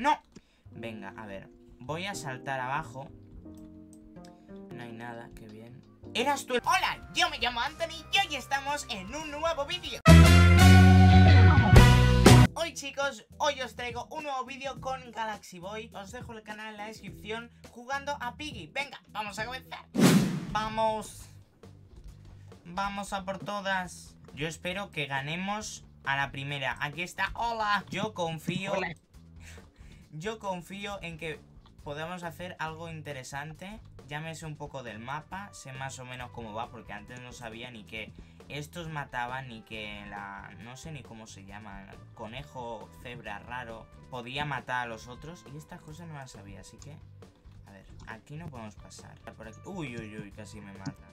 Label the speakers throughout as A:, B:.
A: ¡No! Venga, a ver. Voy a saltar abajo. No hay nada, qué bien. ¡Eras tú el... Hola, yo me llamo Anthony y hoy estamos en un nuevo vídeo. Hoy chicos, hoy os traigo un nuevo vídeo con Galaxy Boy. Os dejo el canal en la descripción jugando a Piggy. Venga, vamos a comenzar. Vamos. Vamos a por todas. Yo espero que ganemos a la primera. Aquí está, hola. Yo confío Yo confío en que podemos hacer algo interesante Ya me sé un poco del mapa Sé más o menos cómo va Porque antes no sabía ni qué estos mataban ni que la... no sé ni cómo se llama, conejo, cebra raro, podía matar a los otros y estas cosas no las sabía, así que... A ver, aquí no podemos pasar. Uy, uy, uy, casi me mata.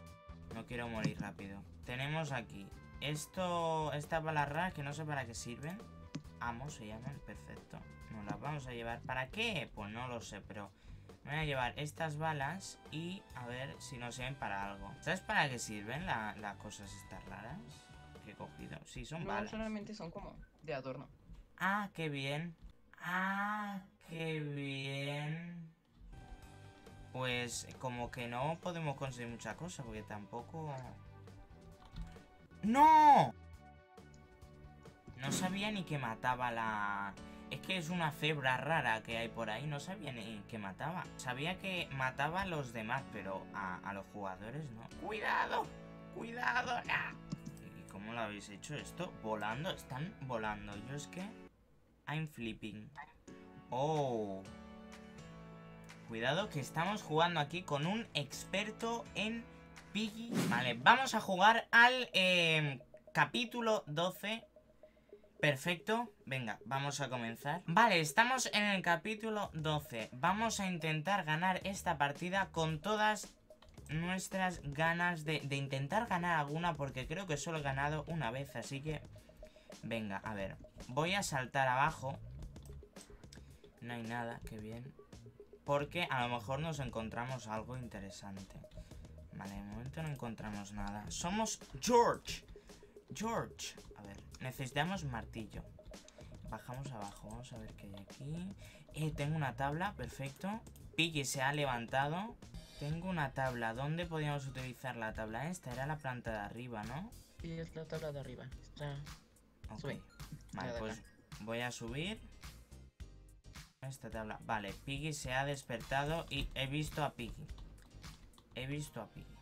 A: No quiero morir rápido. Tenemos aquí esto, estas balas raras que no sé para qué sirven. Amo se llaman, perfecto. Nos las vamos a llevar. ¿Para qué? Pues no lo sé, pero Voy a llevar estas balas y a ver si nos sirven para algo. ¿Sabes para qué sirven las cosas estas raras que he cogido? Sí, son
B: no,
A: balas.
B: solamente son como de adorno.
A: Ah, qué bien. Ah, qué bien. Pues como que no podemos conseguir mucha cosa porque tampoco... ¡No! No sabía ni que mataba la... Es que es una cebra rara que hay por ahí. No sabía ni que mataba. Sabía que mataba a los demás, pero a, los jugadores no. ¡Cuidado! ¡Cuidado! ¿Y cómo lo habéis hecho esto? Volando. Están volando. Yo es que... I'm flipping. Oh. Cuidado que estamos jugando aquí con un experto en Piggy. Vale, vamos a jugar al eh, capítulo 12 Perfecto, venga, vamos a comenzar. Vale, estamos en el capítulo 12 Vamos a intentar ganar esta partida con todas nuestras ganas de, intentar ganar alguna Porque creo que solo he ganado una vez, así que... Venga, a ver, voy a saltar abajo. No hay nada, qué bien. Porque a lo mejor nos encontramos algo interesante. Vale, de momento no encontramos nada. Somos George George A ver, necesitamos martillo. Bajamos abajo, vamos a ver qué hay aquí. Eh, tengo una tabla, perfecto. Piggy se ha levantado. Tengo una tabla, ¿dónde podríamos utilizar la tabla? Esta era la planta de arriba, ¿no?
B: Sí, es la tabla de arriba. Está...
A: Okay. Vale, pues voy a subir Esta tabla. Vale, Piggy se ha despertado Y he visto a Piggy. He visto a Piggy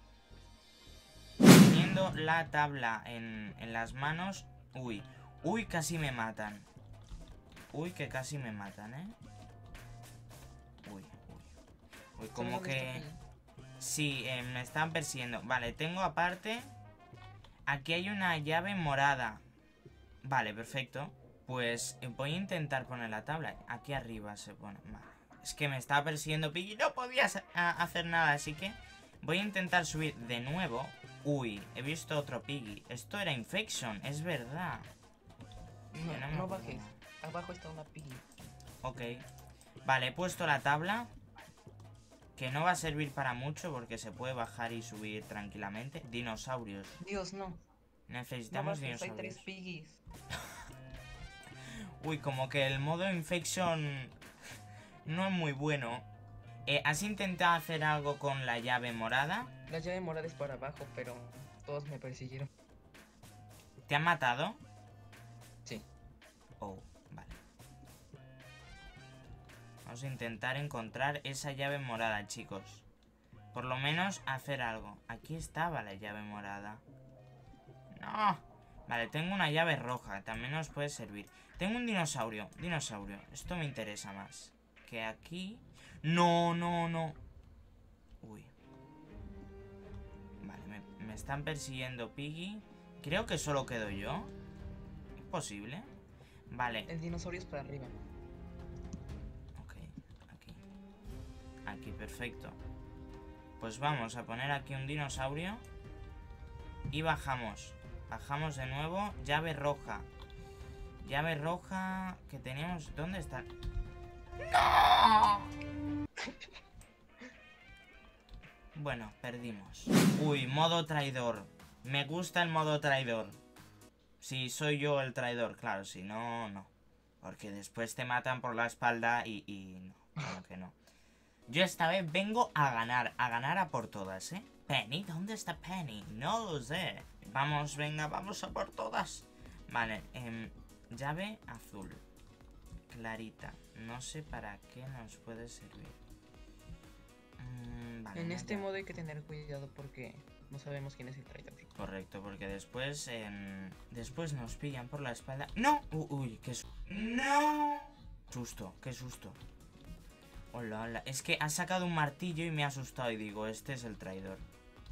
A: Teniendo la tabla en, las manos... Uy, uy, casi me matan. Uy, que casi me matan, ¿eh? Uy, uy. Uy, como que... Sí, eh, me están persiguiendo. Vale, tengo aparte... Aquí hay una llave morada. Vale, perfecto. Pues eh, voy a intentar poner la tabla. Aquí arriba se pone. Es que me estaba persiguiendo Piggy. No podía hacer nada, así que... Voy a intentar subir de nuevo. Uy, he visto otro Piggy. Esto era Infection, es verdad.
B: No, no, bajes. Abajo está una Piggy.
A: Ok. Vale, he puesto la tabla. Que no va a servir para mucho porque se puede bajar y subir tranquilamente. Dinosaurios.
B: Dios, no.
A: Necesitamos dinosaurios.
B: Hay tres piggies.
A: Uy, como que el modo infection no es muy bueno. Eh, ¿Has intentado hacer algo con la llave morada?
B: La llave morada es para abajo, pero todos me persiguieron.
A: ¿Te han matado?
B: Sí.
A: Oh, vale. Vamos a intentar encontrar esa llave morada, chicos. Por lo menos hacer algo. Aquí estaba la llave morada. No. Vale, tengo una llave roja. También nos puede servir. Tengo un dinosaurio. Dinosaurio. Esto me interesa más. Que aquí... No, no, no. Uy. Vale, me, están persiguiendo Piggy. Creo que solo quedo yo. ¿Es posible? Vale.
B: El dinosaurio es para arriba.
A: Ok, aquí. Aquí, perfecto. Pues vamos a poner aquí un dinosaurio. Y bajamos. Bajamos de nuevo. Llave roja. Llave roja que teníamos... ¿Dónde está? ¡No! Bueno, perdimos. Uy, modo traidor. Me gusta el modo traidor. Si soy yo el traidor, claro, si no, no. Porque después te matan por la espalda y, y no, que no. Yo esta vez vengo a ganar, a ganar a por todas, ¿eh? Penny, ¿dónde está Penny? No lo sé. Vamos, venga, vamos a por todas. Vale, em, llave azul. Clarita. No sé para qué nos puede servir.
B: En este modo hay que tener cuidado porque no sabemos quién es el traidor.
A: Correcto, porque después después nos pillan por la espalda. ¡No! Uy, qué susto. ¡No! Susto, qué susto. Hola, hola. Es que ha sacado un martillo y me ha asustado y digo, este es el traidor.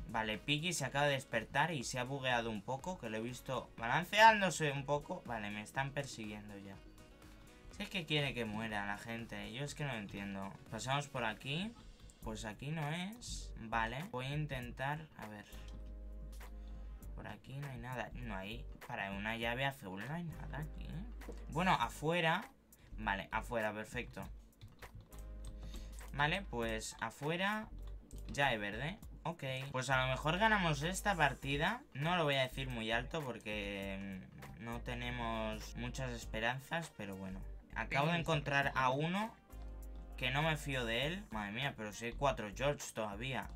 A: Vale, Piggy se acaba de despertar y se ha bugueado un poco, que lo he visto balanceándose un poco. Vale, me están persiguiendo ya. Es que quiere que muera la gente, yo es que no entiendo. Pasamos por aquí. Pues aquí no es. Vale, voy a intentar... A ver. Por aquí no hay nada. No hay... Para una llave azul no hay nada aquí. Bueno, afuera... Vale, afuera, perfecto. Vale, pues afuera... Llave verde. Ok. Pues a lo mejor ganamos esta partida. No lo voy a decir muy alto porque... Mm, no tenemos muchas esperanzas, pero bueno. Acabo de encontrar a uno que no me fío de él. Madre mía, pero si hay cuatro George todavía.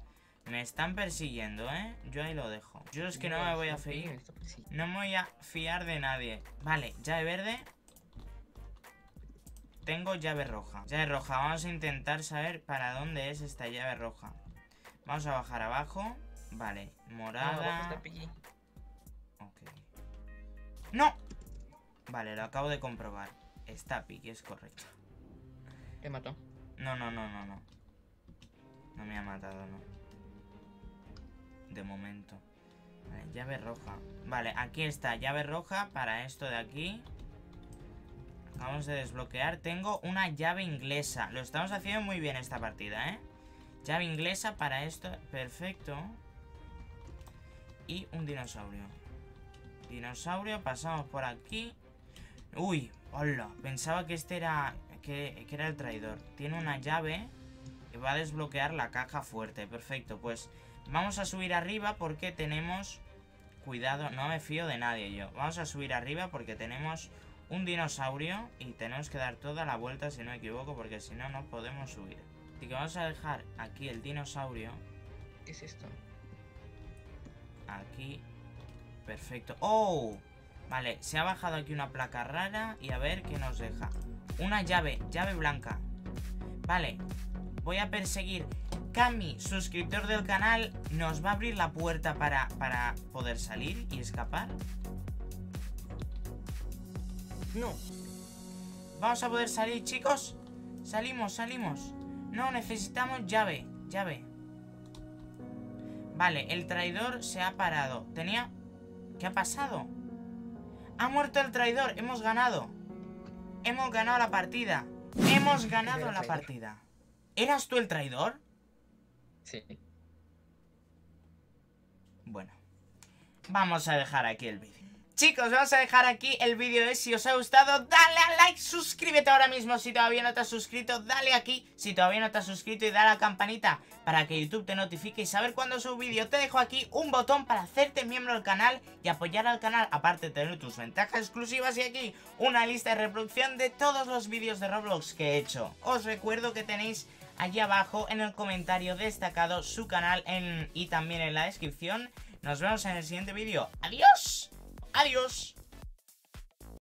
A: Me están persiguiendo, ¿eh? Yo ahí lo dejo. Yo es que no me voy a fiar. No me voy a fiar de nadie. Vale, llave verde. Tengo llave roja. Llave roja. Vamos a intentar saber para dónde es esta llave roja. Vamos a bajar abajo. Vale, morada. Ok. ¡No! Vale, lo acabo de comprobar. Está Piggy, es correcto.
B: ¿Te mató?
A: No, no, no, no, no. No me ha matado, no. De momento. Vale, llave roja. Vale, aquí está, llave roja para esto de aquí. Vamos de desbloquear. Tengo una llave inglesa. Lo estamos haciendo muy bien esta partida, ¿eh? Llave inglesa para esto. Perfecto. Y un dinosaurio. Dinosaurio, pasamos por aquí. Uy, hola. Pensaba que este era que, era el traidor. Tiene una llave que va a desbloquear la caja fuerte. Perfecto, pues vamos a subir arriba porque tenemos... Cuidado, no me fío de nadie yo. Vamos a subir arriba porque tenemos un dinosaurio y tenemos que dar toda la vuelta si no me equivoco porque si no, no podemos subir. Así que vamos a dejar aquí el dinosaurio.
B: ¿Qué es esto?
A: Aquí. Perfecto. ¡Oh! Vale, se ha bajado aquí una placa rara y a ver qué nos deja. Una llave, llave blanca. Vale, voy a perseguir. Cami, suscriptor del canal, ¿nos va a abrir la puerta para, para poder salir y escapar? No. ¿Vamos a poder salir, chicos? Salimos, salimos. No, necesitamos llave, llave. Vale, el traidor se ha parado. Tenía... ¿Qué ha pasado? Ha muerto el traidor, hemos ganado. Hemos ganado la partida. Hemos ganado la partida. ¿Eras tú el traidor?
B: Sí.
A: Bueno. Vamos a dejar aquí el vídeo. Chicos, vamos a dejar aquí el vídeo de si os ha gustado, dale a like, suscríbete ahora mismo si todavía no te has suscrito, dale aquí si todavía no te has suscrito y dale a la campanita para que YouTube te notifique y saber cuándo subo vídeo. Te dejo aquí un botón para hacerte miembro del canal y apoyar al canal, aparte de tener tus ventajas exclusivas y aquí una lista de reproducción de todos los vídeos de Roblox que he hecho. Os recuerdo que tenéis allí abajo en el comentario destacado su canal y también en la descripción. Nos vemos en el siguiente vídeo. ¡Adiós! Adiós.